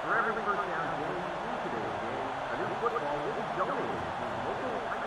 For every first down gained in today's game, a new football will be donated to local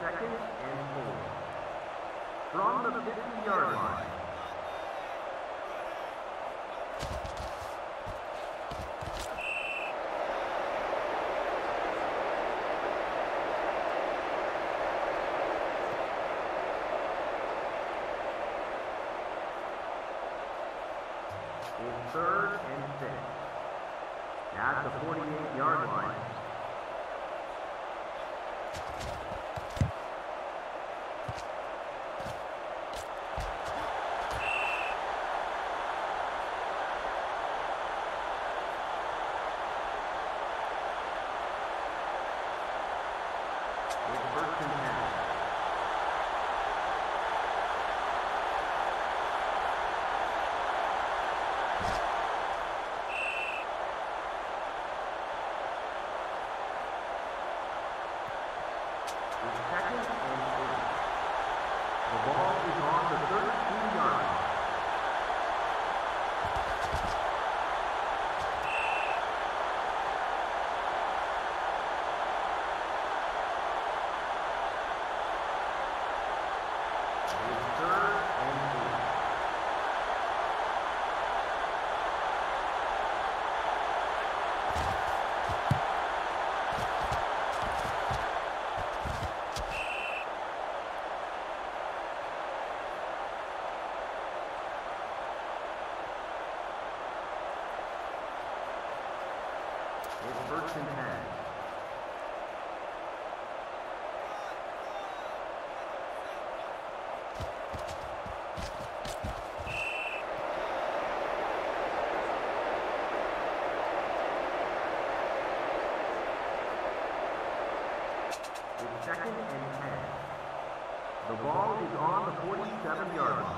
second and four. From the 50-yard line. It's third and six. At the 48-yard line. It's first and ten. It's second and eight. The ball is on the 13-yard line. It's third and eight. And ten. Second and ten. The ball is on the 47-yard line.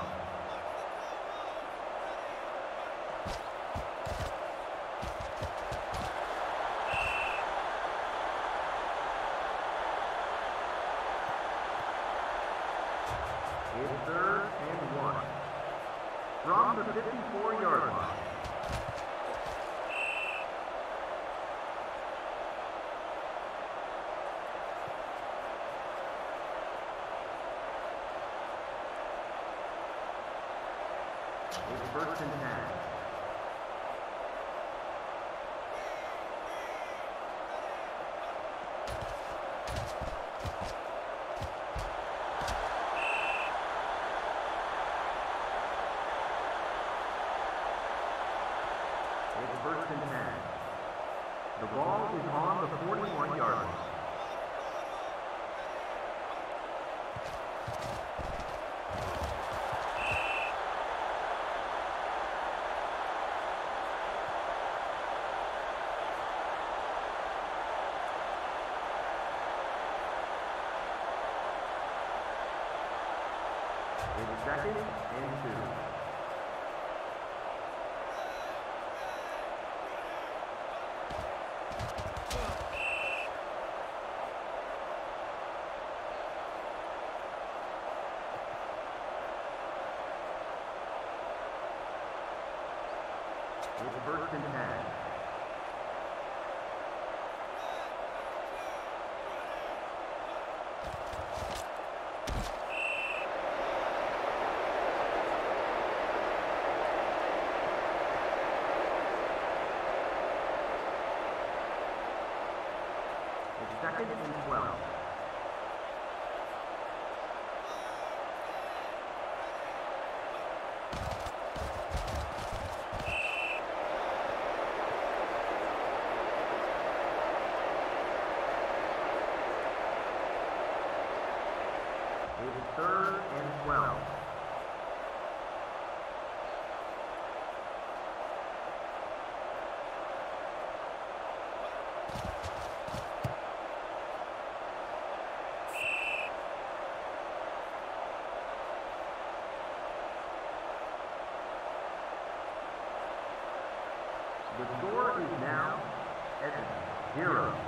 is first and 10. It's second and two. With the first. 2012. Hero.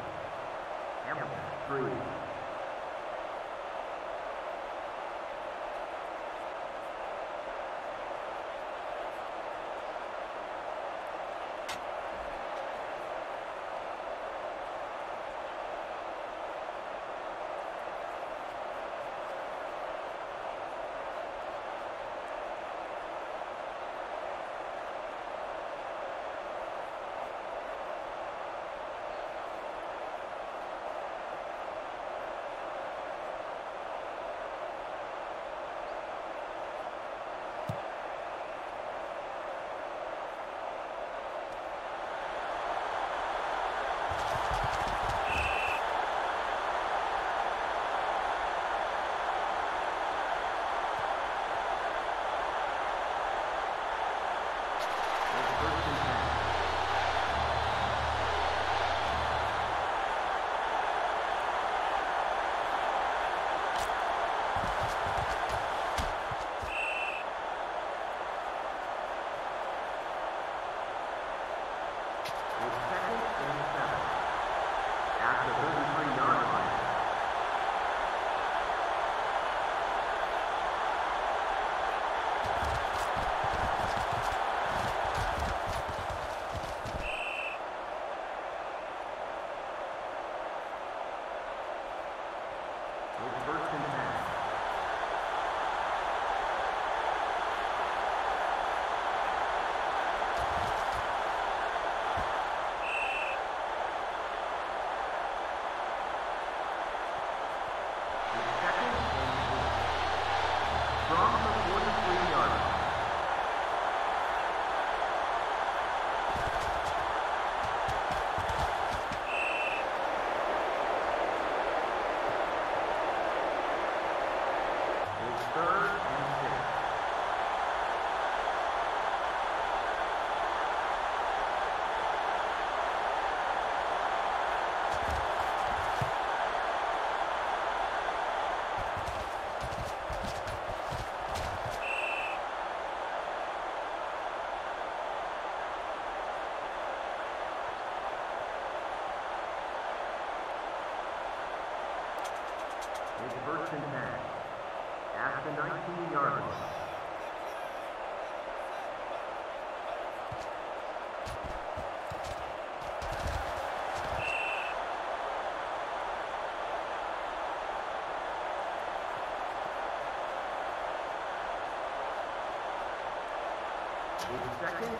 Second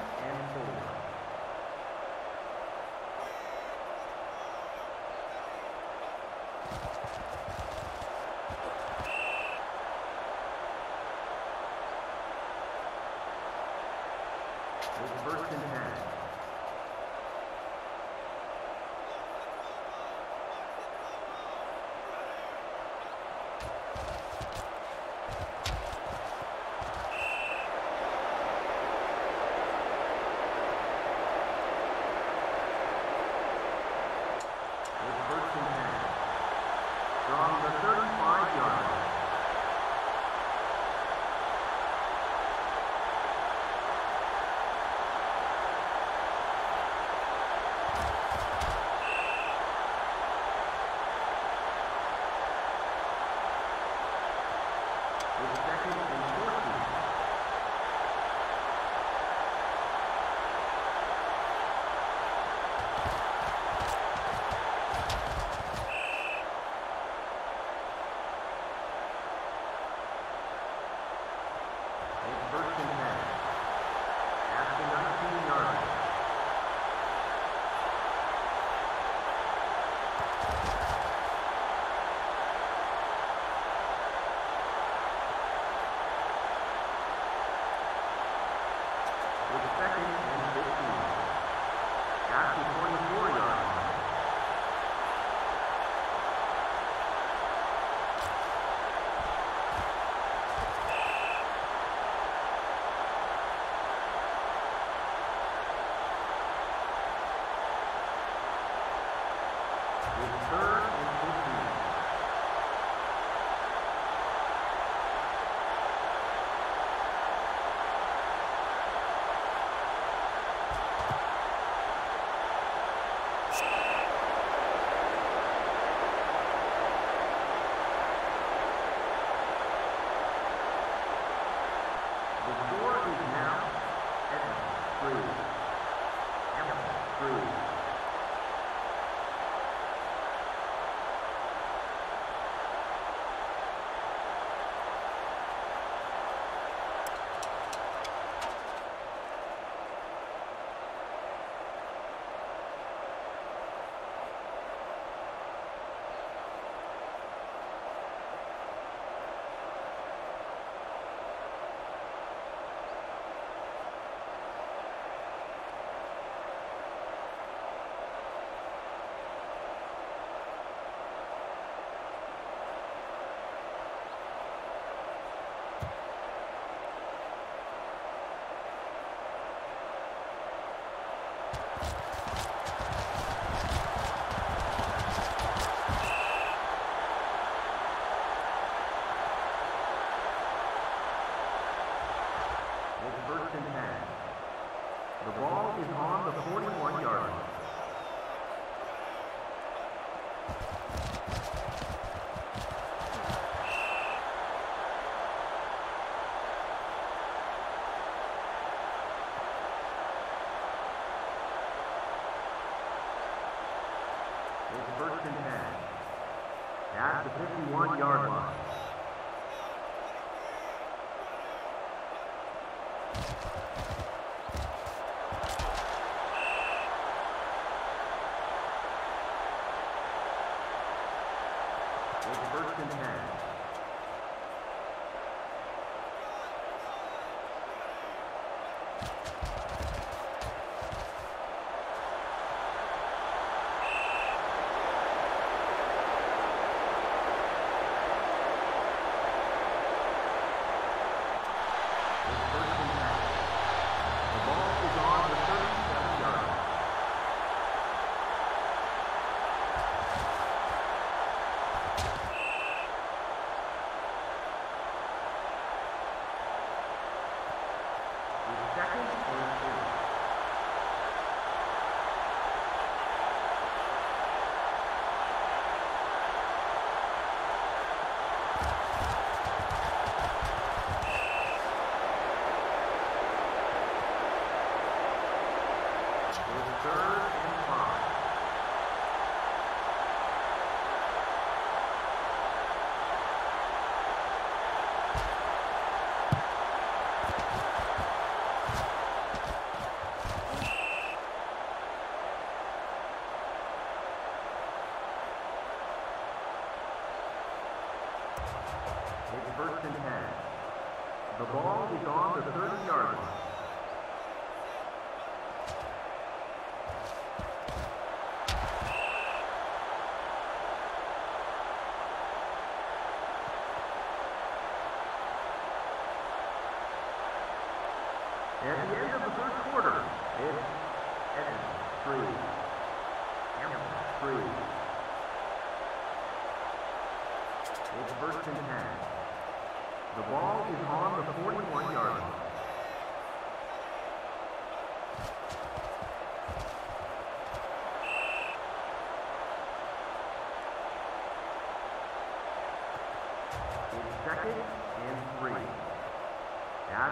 the 51 yard line.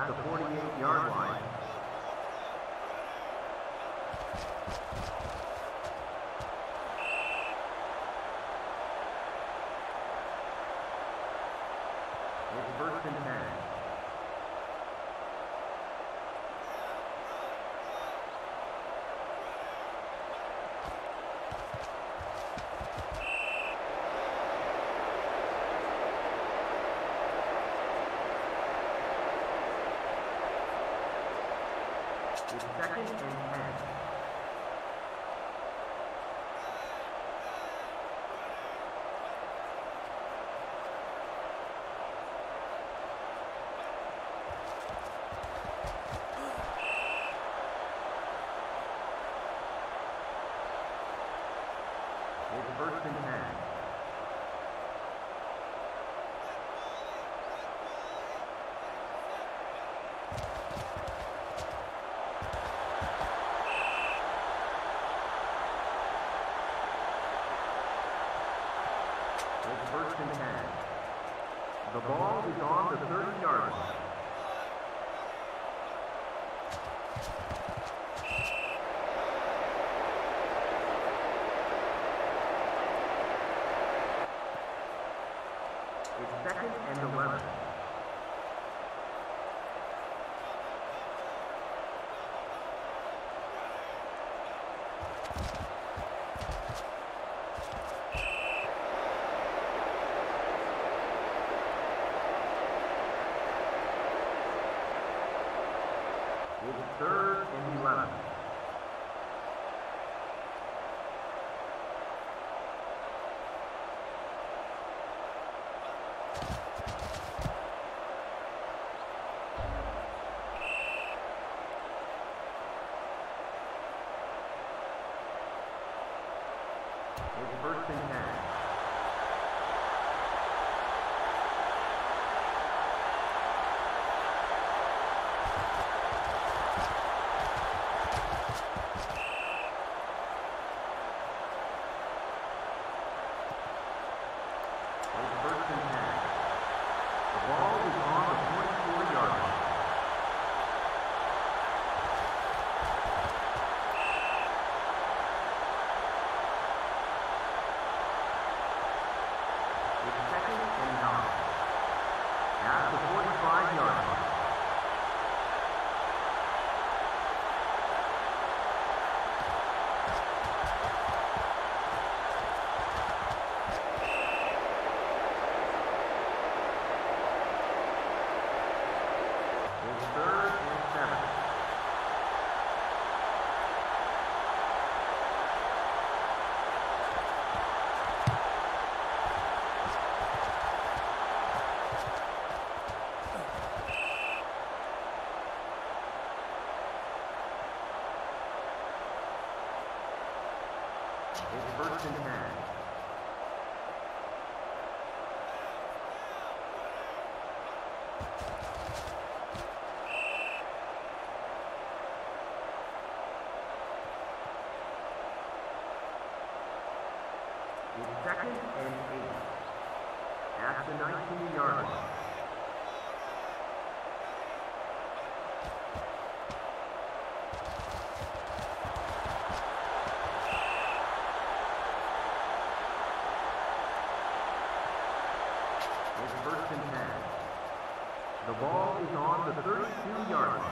the 49 with second and ten. With first and ten. nothing now. Captain America. is on the 32-yard line.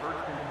Bertrand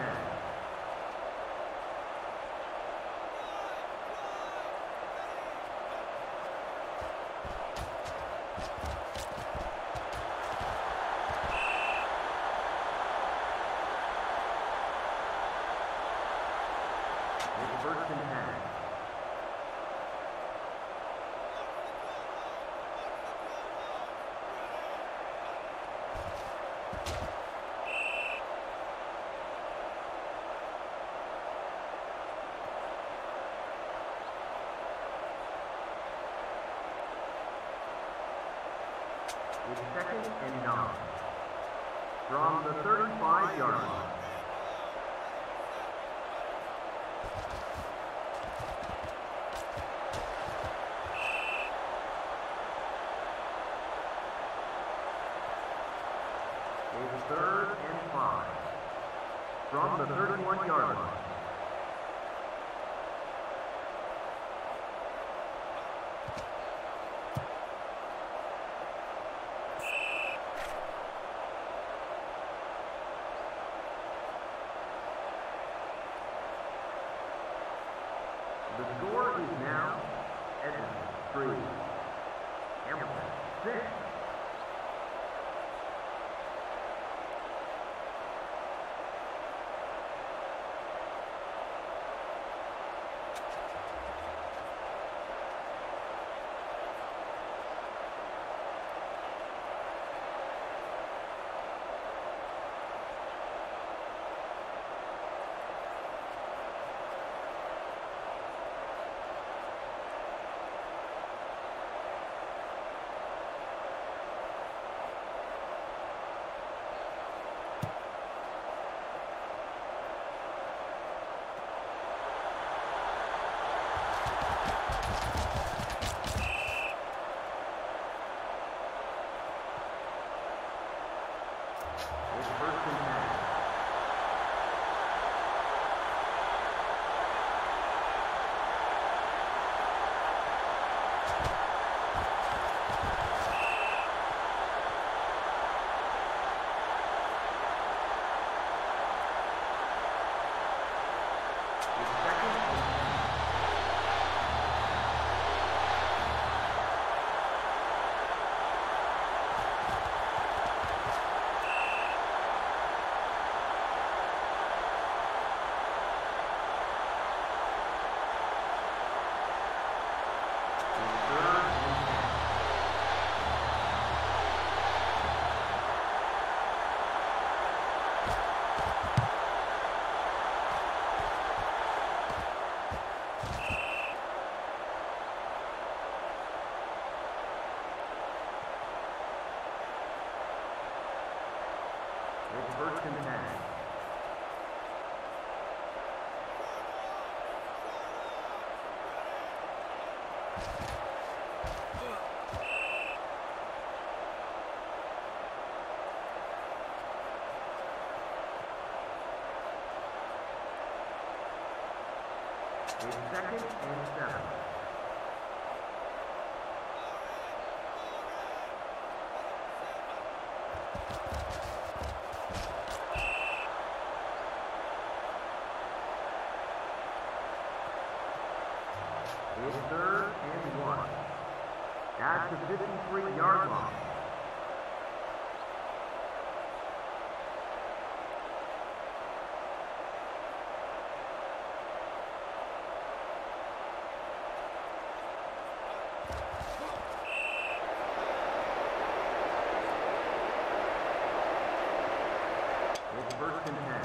It's second and nine. From the 35-yard line. It's third and five. From the 31-yard line. It's second and seven. Third and one. At the 53-yard line. It's first and ten.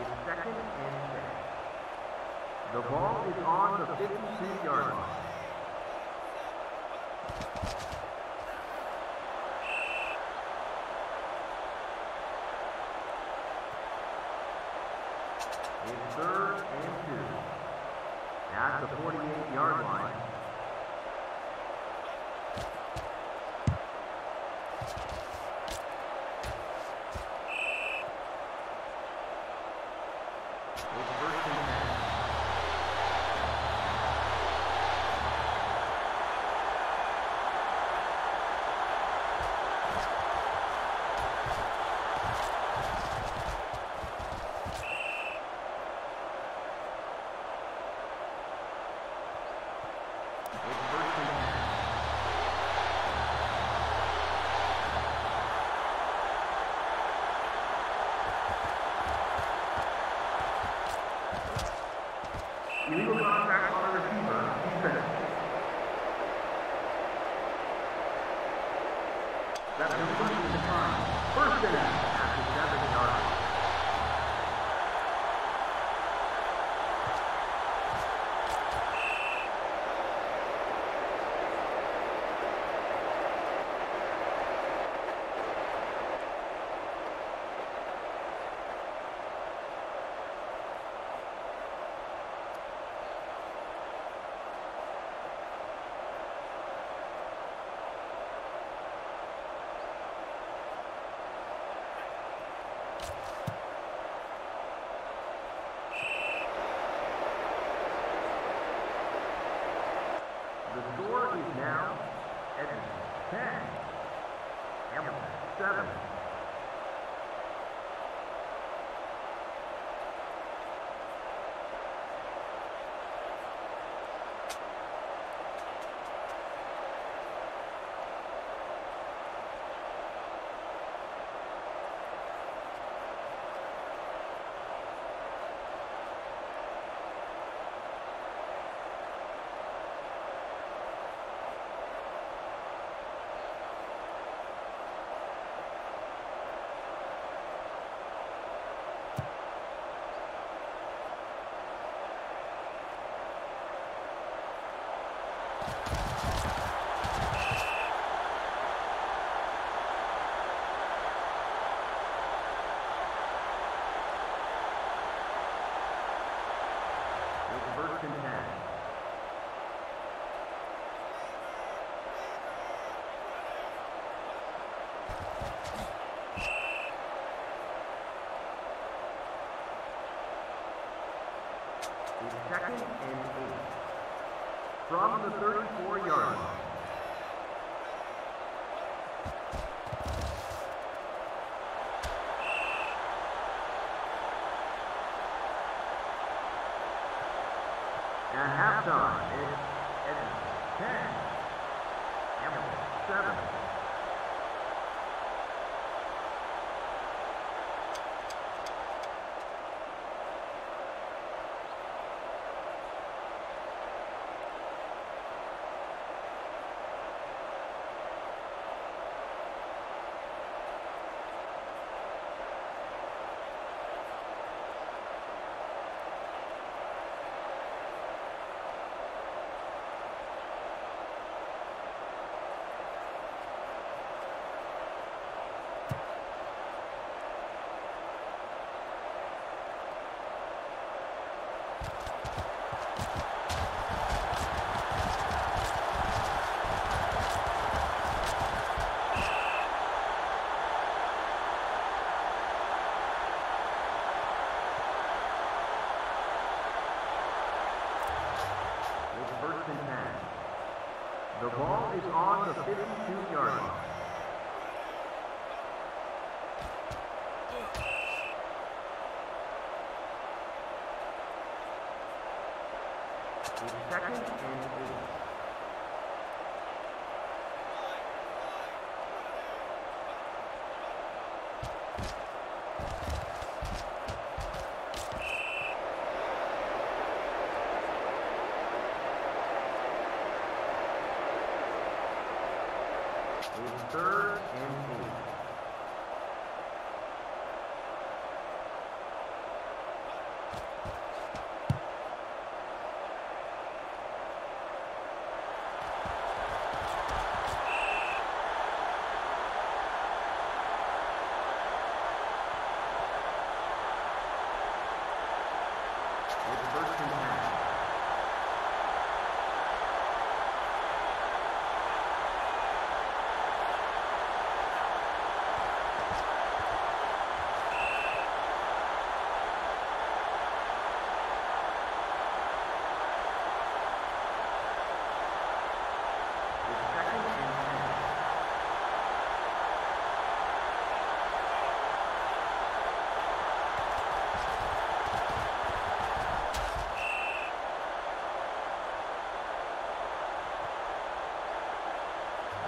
It's second and ten. The ball is on the 52-yard line. It's third and two. At the 48-yard line. Second and eight. From the 34-yard line. The 52-yard line. Second and eight. It's third and eight. It's first and ten. It's second and ten.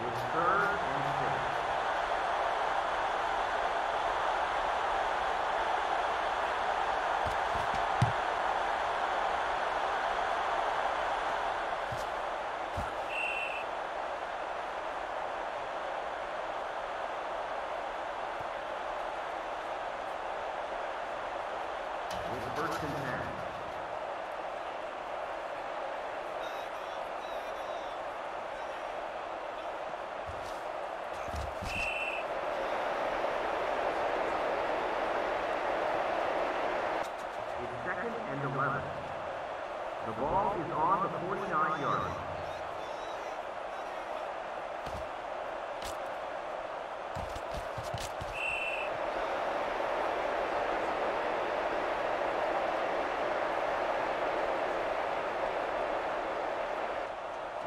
It's third and six. It's second and 11. The ball is on the 49-yard line.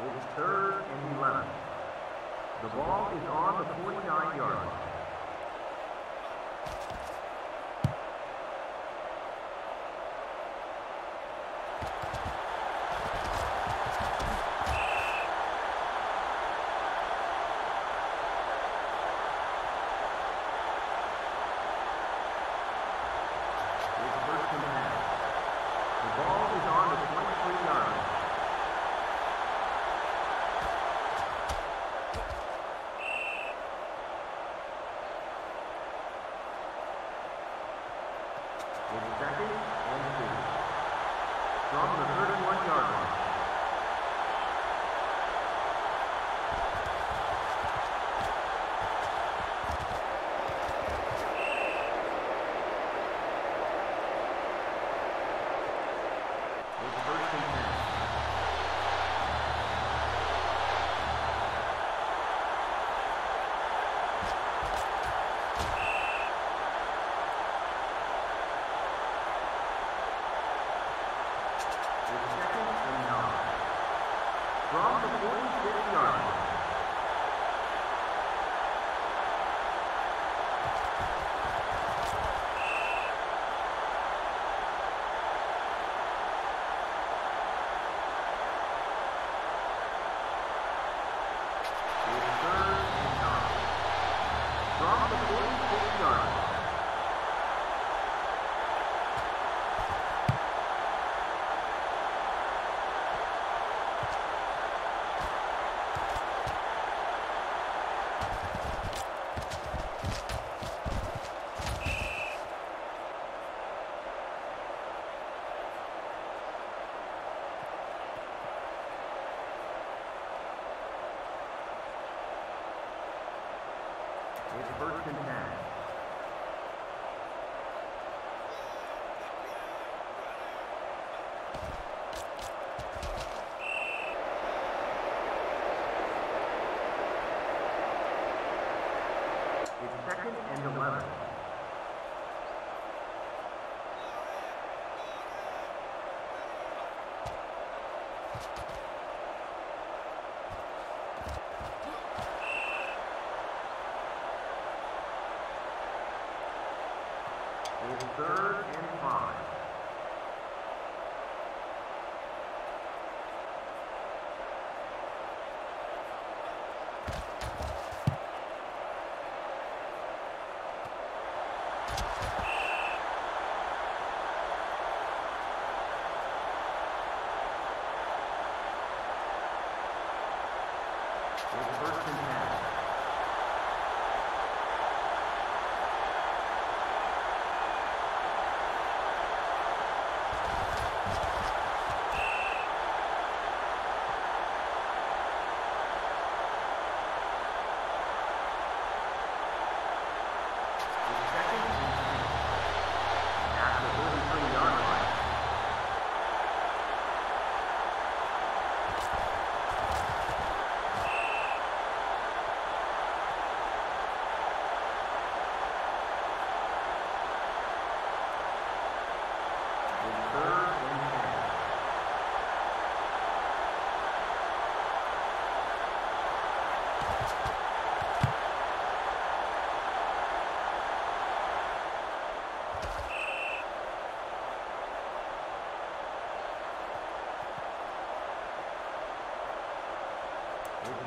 It's third and 11. The ball is on the 49-yard line.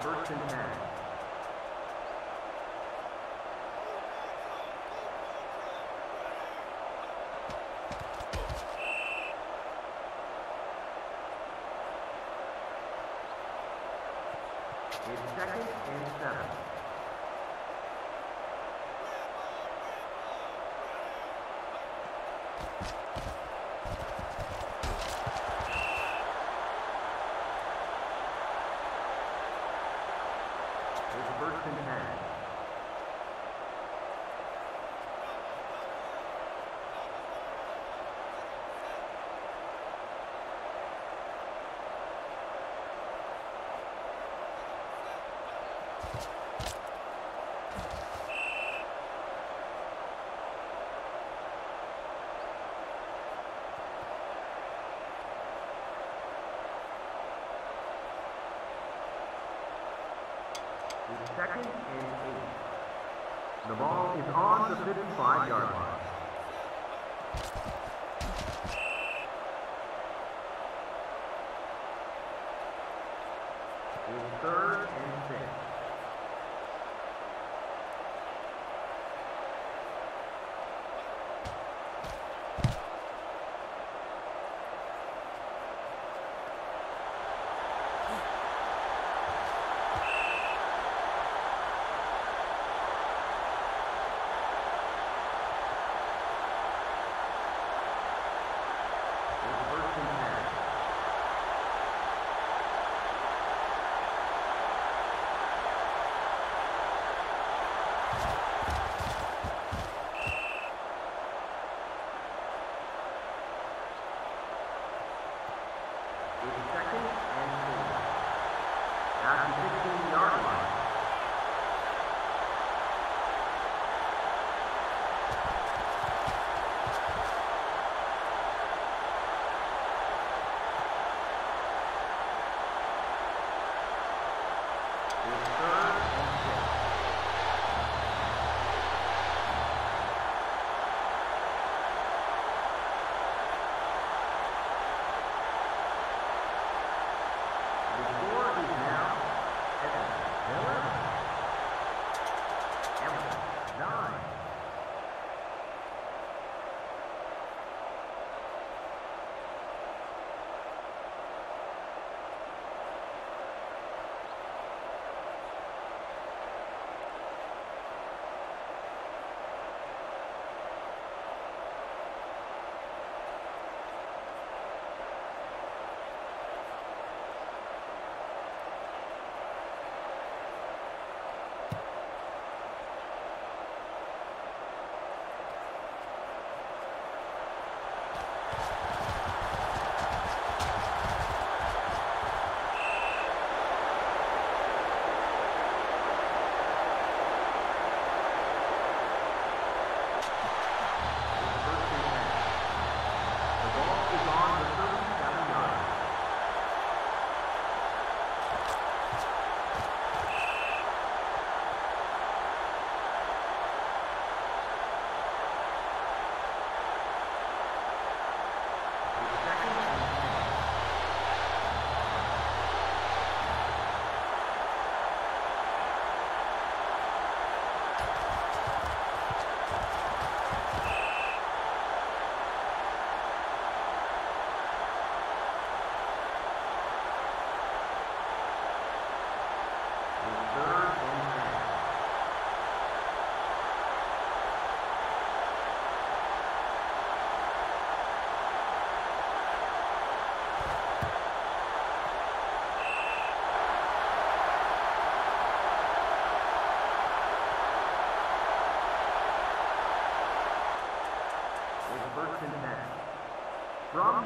first and 10. Second and seven. second and eight. The ball is on the 55-yard line. Dạ, Gracias.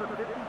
number 15.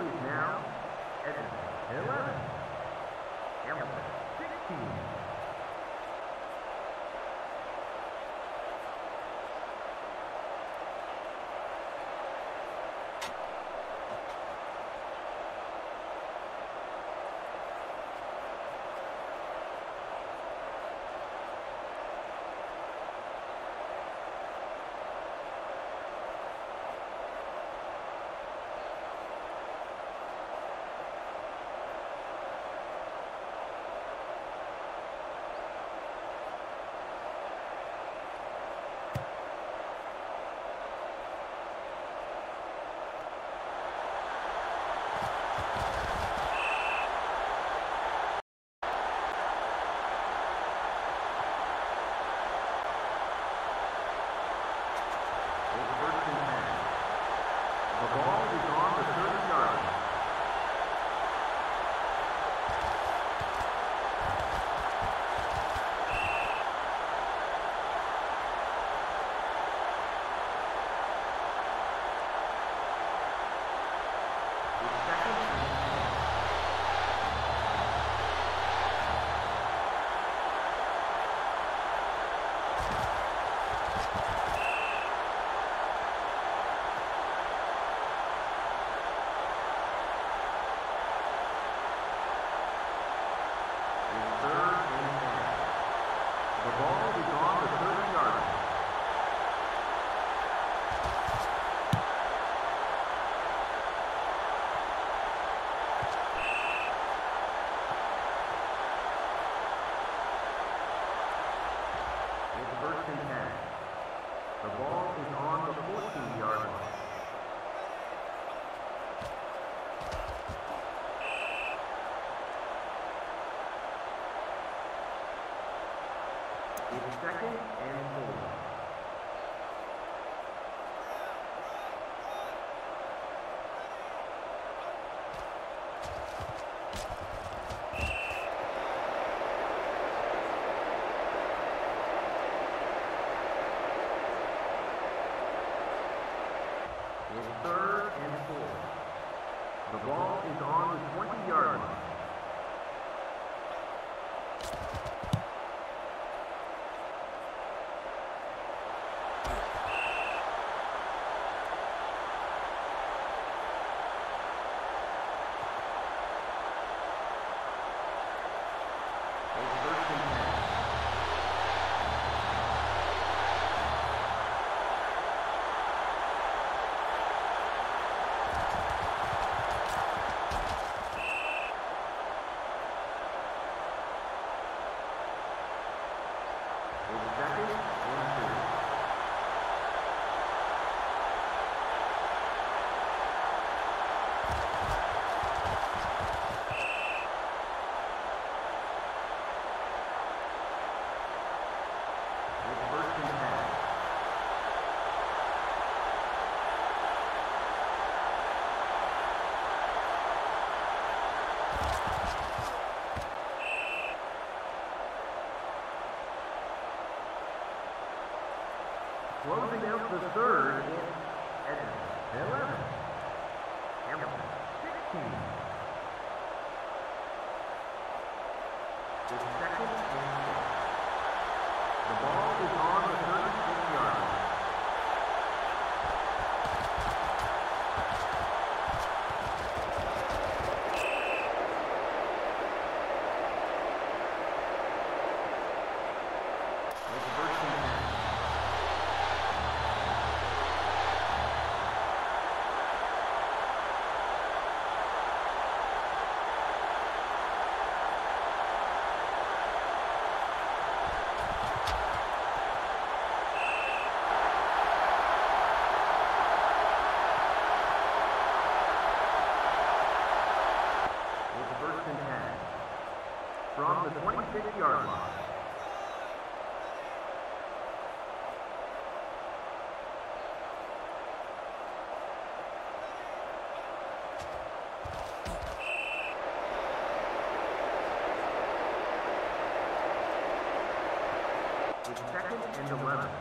Curry's now, and it's 11. Hamilton, 16. Leave second and third. Closing out the third. Second and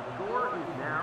The score is now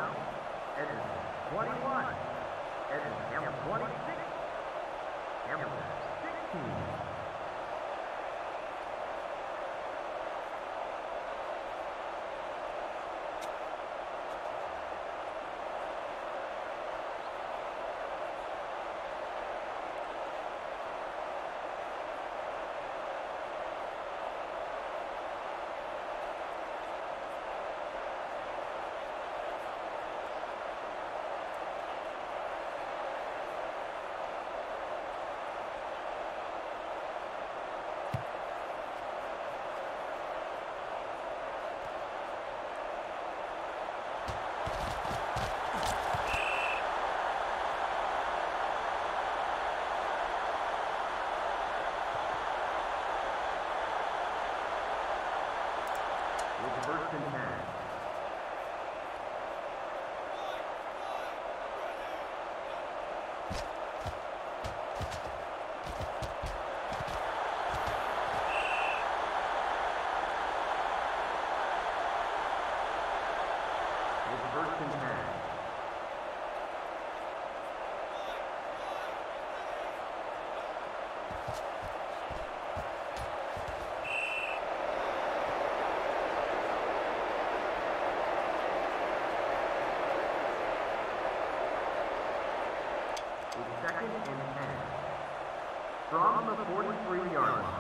From the 43 yard line.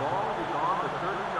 ball is on the 30-yard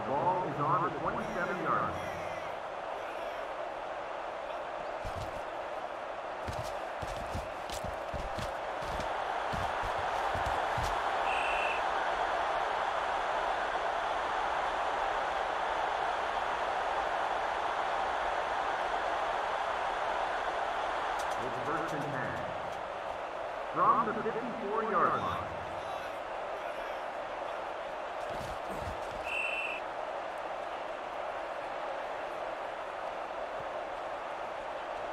The ball is on the 27 yard line. It's first and ten. From the 54 yard line.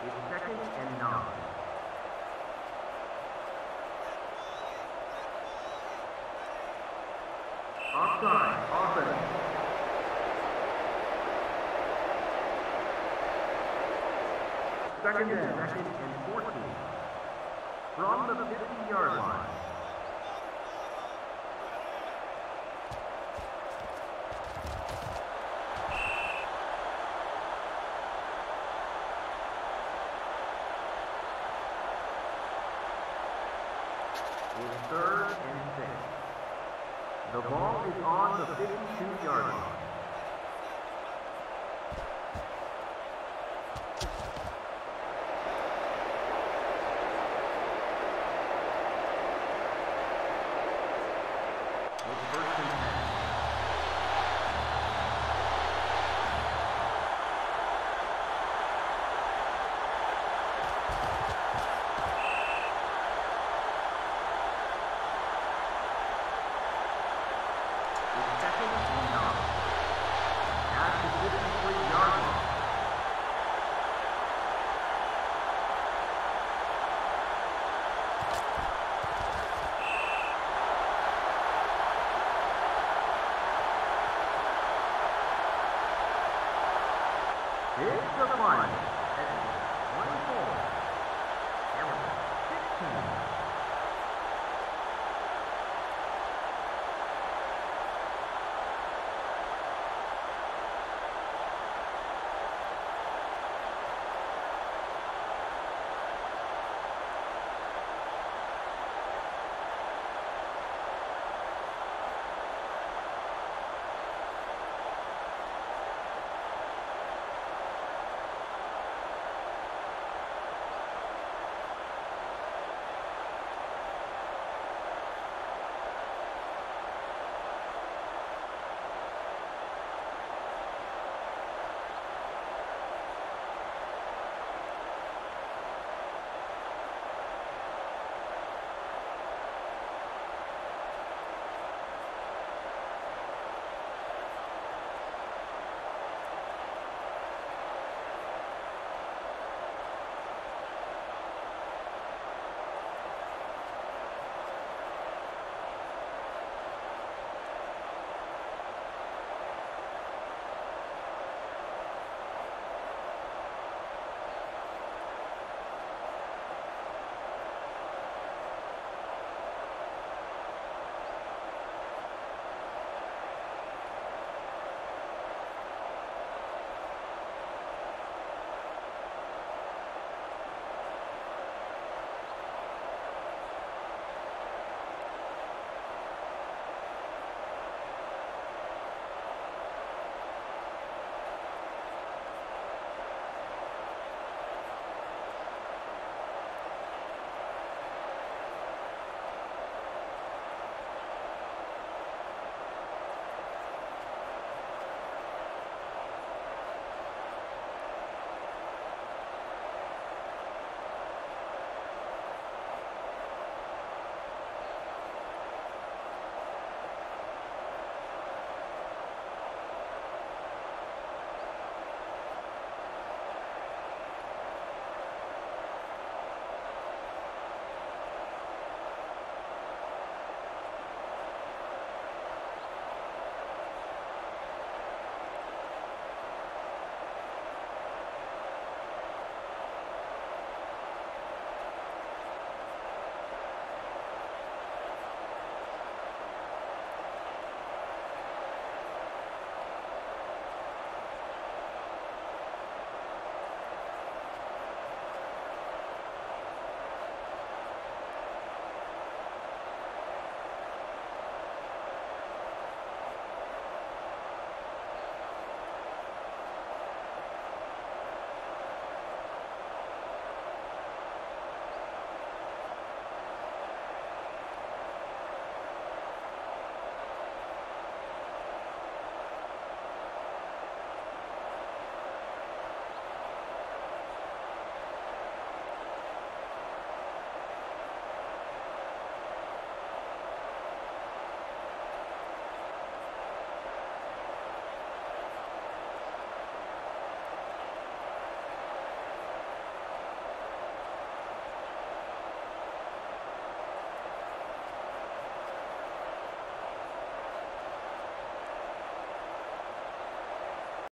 It's second and nine. Offside, offense. Second and second and 14. From the 50-yard line. It's third and six. The ball is on the 52-yard line.